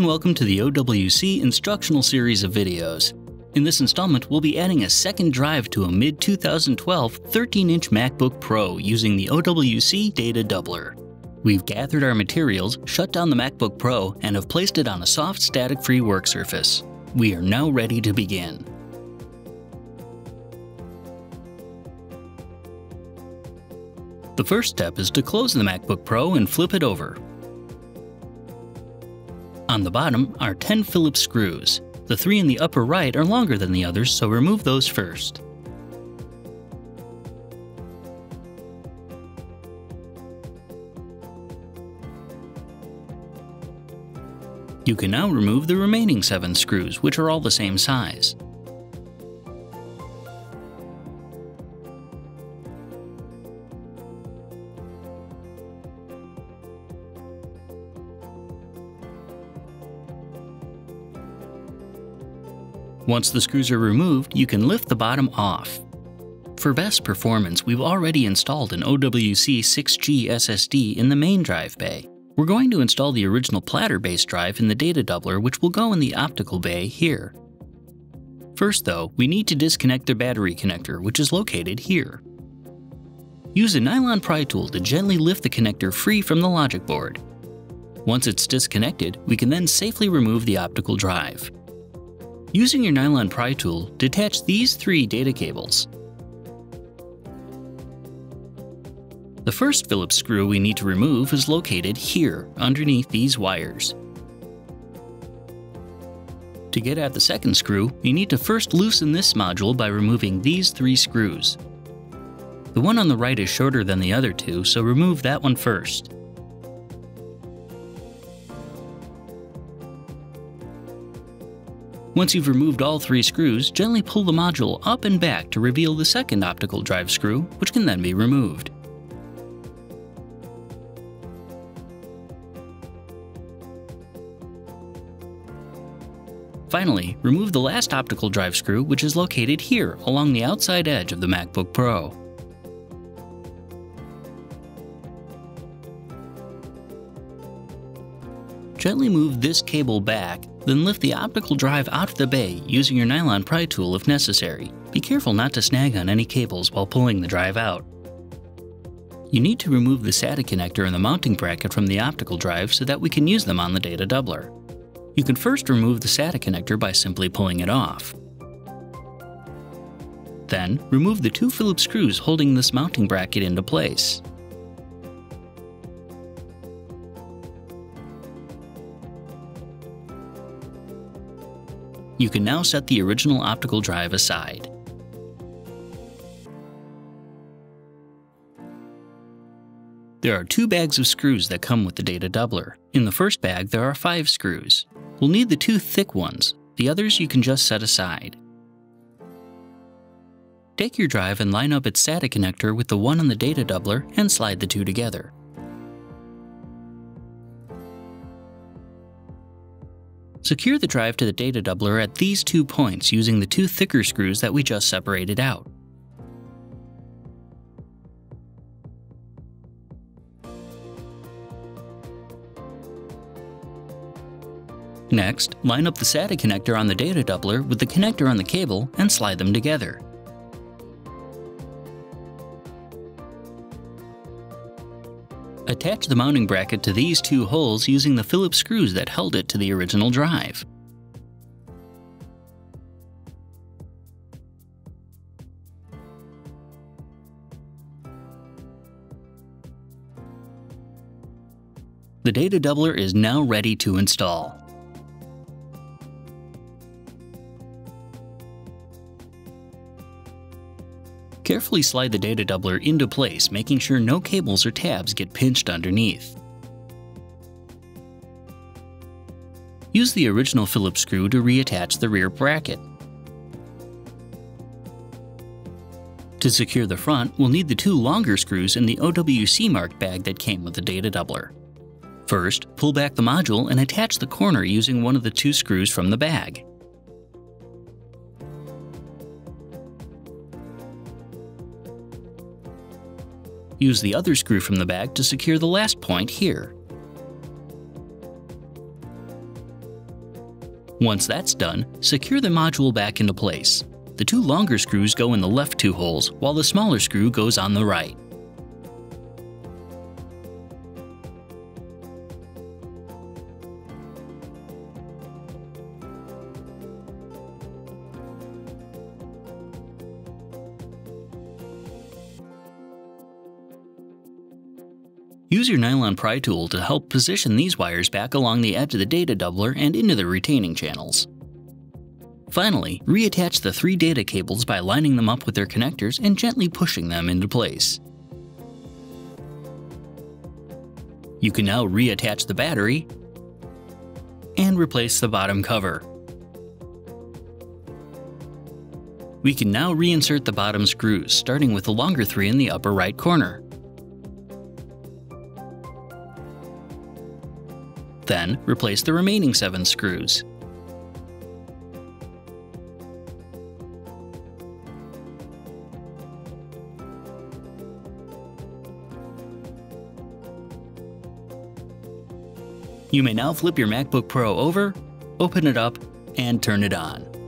and welcome to the OWC instructional series of videos. In this installment, we'll be adding a second drive to a mid-2012 13-inch MacBook Pro using the OWC Data Doubler. We've gathered our materials, shut down the MacBook Pro, and have placed it on a soft static-free work surface. We are now ready to begin. The first step is to close the MacBook Pro and flip it over. On the bottom are 10 Phillips screws. The three in the upper right are longer than the others, so remove those first. You can now remove the remaining 7 screws, which are all the same size. Once the screws are removed, you can lift the bottom off. For best performance, we've already installed an OWC 6G SSD in the main drive bay. We're going to install the original platter-based drive in the data doubler which will go in the optical bay here. First though, we need to disconnect the battery connector which is located here. Use a nylon pry tool to gently lift the connector free from the logic board. Once it's disconnected, we can then safely remove the optical drive. Using your nylon pry tool, detach these three data cables. The first Phillips screw we need to remove is located here, underneath these wires. To get at the second screw, you need to first loosen this module by removing these three screws. The one on the right is shorter than the other two, so remove that one first. Once you've removed all three screws, gently pull the module up and back to reveal the second optical drive screw, which can then be removed. Finally, remove the last optical drive screw, which is located here along the outside edge of the MacBook Pro. Gently move this cable back, then lift the optical drive out of the bay using your nylon pry tool if necessary. Be careful not to snag on any cables while pulling the drive out. You need to remove the SATA connector and the mounting bracket from the optical drive so that we can use them on the data doubler. You can first remove the SATA connector by simply pulling it off. Then, remove the two Phillips screws holding this mounting bracket into place. You can now set the original optical drive aside. There are two bags of screws that come with the data doubler. In the first bag, there are five screws. We'll need the two thick ones, the others you can just set aside. Take your drive and line up its SATA connector with the one on the data doubler and slide the two together. Secure the drive to the data doubler at these two points using the two thicker screws that we just separated out. Next, line up the SATA connector on the data doubler with the connector on the cable and slide them together. Attach the mounting bracket to these two holes using the Phillips screws that held it to the original drive. The data doubler is now ready to install. Carefully slide the data doubler into place, making sure no cables or tabs get pinched underneath. Use the original Phillips screw to reattach the rear bracket. To secure the front, we'll need the two longer screws in the OWC marked bag that came with the data doubler. First, pull back the module and attach the corner using one of the two screws from the bag. Use the other screw from the bag to secure the last point here. Once that's done, secure the module back into place. The two longer screws go in the left two holes, while the smaller screw goes on the right. Use your nylon pry tool to help position these wires back along the edge of the data doubler and into the retaining channels. Finally, reattach the three data cables by lining them up with their connectors and gently pushing them into place. You can now reattach the battery and replace the bottom cover. We can now reinsert the bottom screws, starting with the longer three in the upper right corner. Then, replace the remaining 7 screws. You may now flip your MacBook Pro over, open it up, and turn it on.